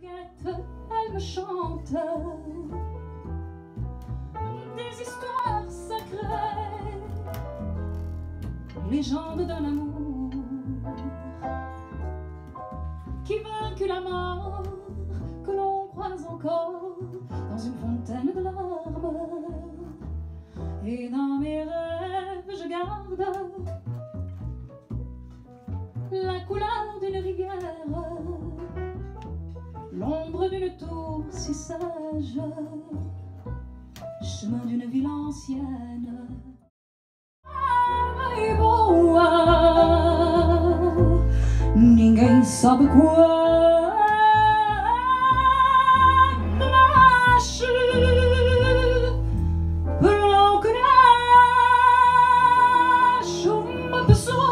Elle me chante des histoires sacrées, légendes d'un amour qui vaincu la mort, que l'on croise encore dans une fontaine de larmes. Et dans mes rêves, je garde l'ombre d'une tour si sage, chemin d'une ville ancienne. Ai boa, ninguém sabe quando nasce. Pelo que nasce uma pessoa.